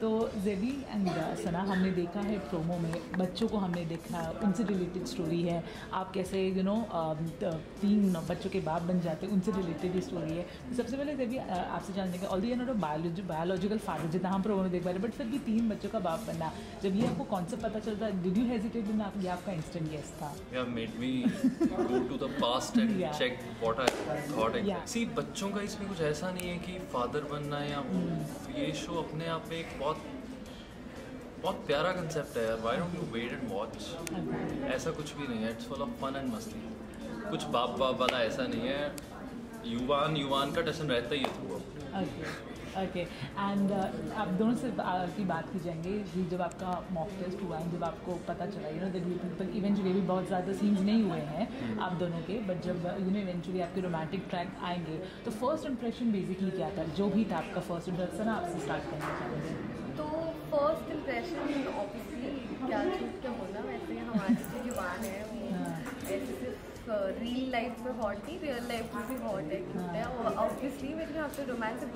तो जेबी एंड सना हमने देखा है प्रोमो में बच्चों को हमने देखा उनसे रिलेटेड स्टोरी है आप कैसे यू नो तीन बच्चों के बाप बन जाते हैं उनसे रिलेटेड ही स्टोरी है तो सबसे पहले जेबी आपसे जानने का all the not biology biological father जितना हम प्रोमो में देख पा रहे बट फिर भी तीन बच्चों का बाप बनना जब ये आपको कॉन्सेप्ट पता चलता डिड यू हेजिटेट इन आप ये आपका इंस्टेंट गेस था Yeah, made me go to the past and Yeah. check what I thought. Yeah. See, बच्चों का इसमें कुछ ऐसा नहीं है कि फादर बनना है या वो ये शो अपने आप में एक बहुत बहुत प्यारा कंसेप्ट है यार। Why don't you wait and watch ऐसा कुछ भी नहीं है। It's full of fun and मस्ती कुछ बाप बाप वाला ऐसा नहीं है। युवान युवान का टशन रहता ही है थ्रू ओके ओके एंड आप दोनों से की बात की जाएँगे। कि जब आपका मॉक टेस्ट हुआ है जब आपको पता चला you know that you people eventually भी बहुत ज़्यादा सीन्स नहीं हुए हैं आप दोनों के बट जब यू नो इवेंचुअली आपके रोमांटिक ट्रैक आएँगे तो फ़र्स्ट इंप्रेशन बेसिकली क्या था? जो भी था आपका फ़र्स्ट इंप्रेशन आपसे स्टार्ट करना चाहेंगे। फ़र्स्ट इम्प्रेशन ऑब्वियसली क्या झूठ क्या बोलना वैसे हमारे जो ज़ुबान है वो हाँ। ऐसे सिर्फ़ रियल लाइफ में हॉट नहीं रियल लाइफ में भी हॉट है क्यूट है और obviously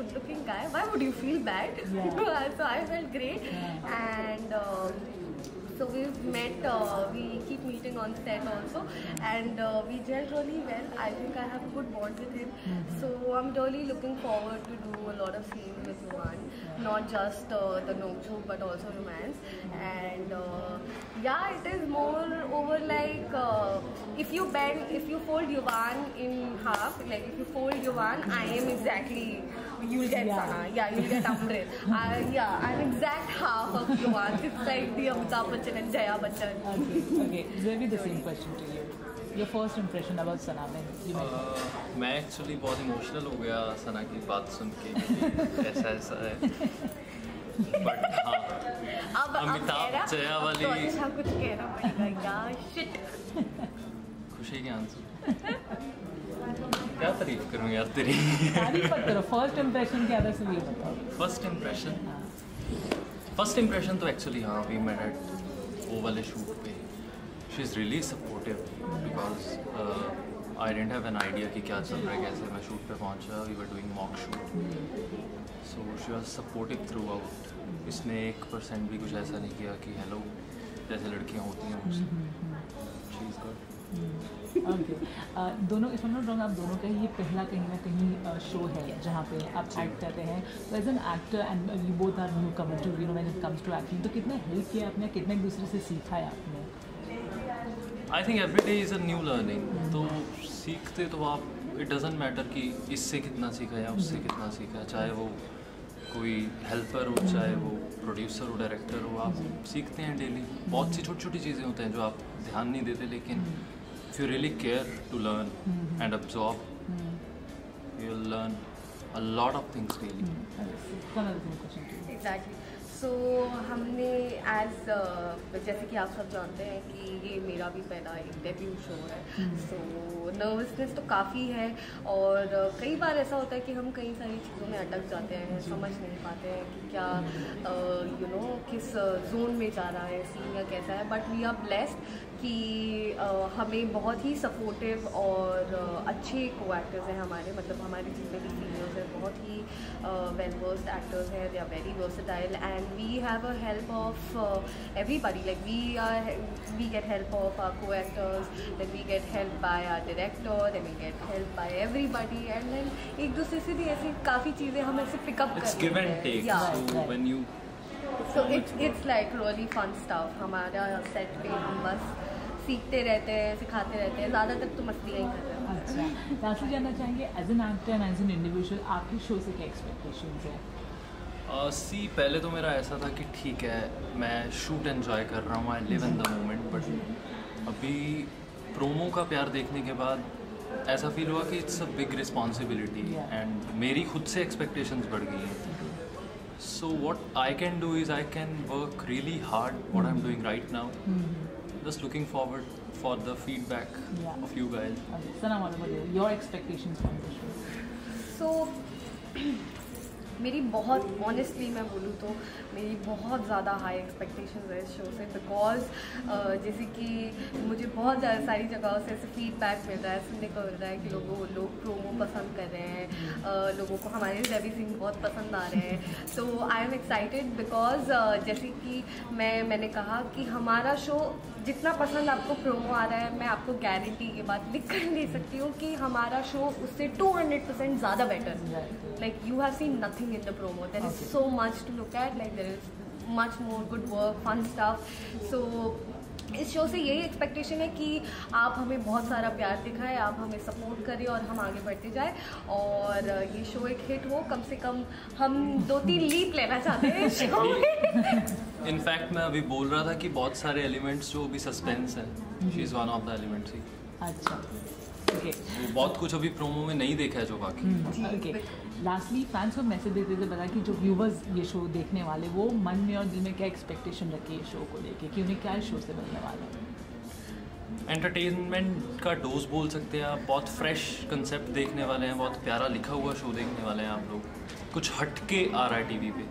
good looking guy why would you feel bad Yeah. so I felt great Yeah. and um, so we've met uh, we keep meeting on set also and uh, we gel really well I think I have a good bond with him so I'm really looking forward to do a lot of scenes with Yuan not just uh, the Nok joke but also romance and uh, yeah it is more over like uh, if you bend if you fold Yuvan in half like if you fold Yuvan I am exactly you'll get Yeah. Sana yeah you'll get Amrit uh, yeah I'm exact half of Yuvan it's like the Amitabh Bachchan and Jaya Bachchan Okay, okay. Maybe the same question to you. Your first impression about Sana? When you met? Uh, मैं actually बहुत emotional हो गया सना की बात सुन के ऐसा ऐसा है। बट हाँ। अब अमिताभ जया वाली- तो अच्छा कुछ कहना पड़ेगा यार शिट खुशी के आँसू। क्या तारीफ़ करूँ यार तेरी? तारीफ़ मत करो फ़र्स्ट इंप्रेशन क्या था सिर्फ़ बताओ। फ़र्स्ट इम्प्रेशन फ़र्स्ट इम्प्रेशन तो एक्चुअली हाँ वी मेट एट वो वाले shoot she is really supportive because I didn't have an idea कि क्या चल रहा है कैसे मैं शूट पे पहुँचा। Were doing mock shoot so she was supportive throughout इसने एक परसेंट भी कुछ ऐसा नहीं किया कि हेलो जैसे लड़कियाँ होती हैं मुझसे शी इज़ गुड दोनों इसमें नॉट रॉन्ग आप दोनों का ही ये पहला कहीं ना कहीं शो है जहाँ पे आप एक्ट करते हैं। तो as an actor and you both are newcomer to you know when it comes to acting तो कितना हेल्प किया आपने कितना एक दूसरे से सीखा है आपने? I think every day is a new learning तो सीखते तो आप इट डजेंट मैटर कि इससे कितना सीखा या उससे कितना सीखा चाहे वो कोई हेल्पर हो चाहे वो प्रोड्यूसर हो डायरेक्टर हो आप सीखते हैं डेली बहुत सी छोटी छोटी चीज़ें होते हैं जो आप ध्यान नहीं देते लेकिन if you really care to learn and absorb you learn a lot of things question exactly so so, हमने एज uh, जैसे कि आप सब जानते हैं कि ये मेरा भी पहला एक डेब्यू शो है सो नर्वसनेस तो काफ़ी है और uh, कई बार ऐसा होता है कि हम कई सारी चीज़ों में अटक जाते हैं समझ नहीं पाते हैं कि क्या यू नो किस जोन में जा रहा है सीन या कैसा है। बट वी आर ब्लेस्ड कि uh, हमें बहुत ही सपोर्टिव और uh, अच्छे को एक्टर्स हैं हमारे। मतलब हमारे जितने भी सीनियर्स हैं बहुत ही वेल वर्स्ड एक्टर्स हैं। They are very versatile and we have a help of everybody like we are we get help of our co-actors then we get help by our director then we get help by everybody and then एक दूसरे से भी ऐसी काफ़ी चीज़ें हम ऐसे pick up it's give and take yeah so Right, right. when you so it's it's like really fun stuff हमारा सेट पे हम बस सीखते रहते हैं सिखाते रहते हैं ज़्यादातर तो मस्तियाँ ही कर रहे हैं अच्छा जानना चाहेंगे as an actor and as an individual आपके शो से क्या एक्सपेक्टेशंस है सी uh, पहले तो मेरा ऐसा था कि ठीक है मैं शूट एंजॉय कर रहा हूँ I live in the moment but अभी प्रोमो का प्यार देखने के बाद ऐसा फील हुआ कि it's a big responsibility and मेरी खुद से एक्सपेक्टेशंस बढ़ गई हैं। So what I can do is I can work really hard what I am doing right now just looking forward for the feedback Yeah. Of you guys Okay, Sana, what about you? Your expectations from the show? So मेरी बहुत honestly मैं बोलूँ तो मेरी बहुत ज़्यादा high expectation है इस शो से बिकॉज़ जैसे कि मुझे बहुत ज़्यादा सारी जगहों से ऐसे फीडबैक मिल रहा है, सुनने को मिल रहा है कि लोगों, लोग प्रोमो पसंद कर रहे हैं लोगों को हमारे रवि सिंह बहुत पसंद आ रहे हैं। तो आई एम एक्साइटेड बिकॉज़ जैसे कि मैं, मैंने कहा कि हमारा शो जितना पसंद आपको प्रोमो आ रहा है, मैं आपको गारंटी के बाद लिख कर दे सकती हूँ कि हमारा शो उससे 200 परसेंट ज़्यादा better like you have seen nothing in the promo there is so much to look at like there is much more good work fun stuff so इस शो से यही एक्सपेक्टेशन है कि आप हमें बहुत सारा प्यार दिखाएँ आप हमें सपोर्ट करें और हम आगे बढ़ते जाएँ। और ये शो एक हिट हो कम से कम हम दो तीन लीप लेना चाहते हैं इस शो में। इनफैक्ट मैं अभी बोल रहा था कि बहुत सारे एलिमेंट्स जो भी सस्पेंस हैं she is one of the elements ही। अच्छा। ओके वो बहुत कुछ अभी प्रोमो में नहीं देखा है जो बाकी ओके लास्टली फैंस को मैसेज देते थे बता कि जो व्यूवर्स ये शो देखने वाले वो मन में और दिल में क्या एक्सपेक्टेशन रखे इस शो को लेके कि उन्हें क्या शो से मिलने वाला है? एंटरटेनमेंट का डोज बोल सकते हैं आप। बहुत फ्रेश कंसेप्ट देखने वाले हैं बहुत प्यारा लिखा हुआ शो देखने वाले हैं आप लोग। कुछ हटके आ रहा है टीवी पे।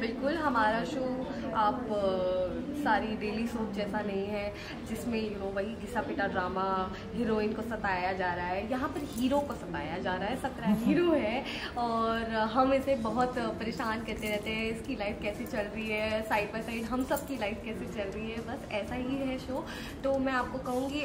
बिल्कुल हमारा शो आप सारी डेली सोप जैसा नहीं है जिसमें यू नो वही घिसा पिटा ड्रामा हीरोइन को सताया जा रहा है। यहाँ पर हीरो को सताया जा रहा है सत्रह हीरो है और हम इसे बहुत परेशान करते रहते हैं इसकी लाइफ कैसी चल रही है साइड बाय साइड हम सब की लाइफ कैसी चल रही है बस ऐसा ही है शो। तो मैं आपको कहूँगी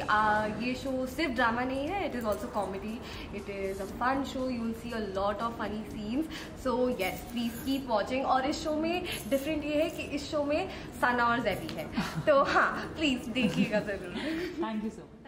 ये शो सिर्फ़ ड्रामा नहीं है it is also comedy it is a fun show you will see a lot of funny scenes so yes please keep watching और इस शो में डिफरेंट ये है कि इस शो में सना और जैबी है। तो हाँ प्लीज़ देखिएगा ज़रूर। Thank you so much